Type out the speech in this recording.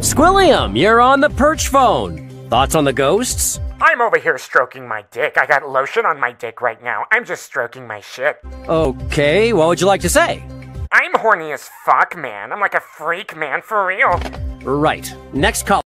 Squilliam, you're on the perch phone. Thoughts on the ghosts? I'm over here stroking my dick. I got lotion on my dick right now. I'm just stroking my shit. Okay, what would you like to say? I'm horny as fuck, man. I'm like a freak, man, for real. Right. Next call.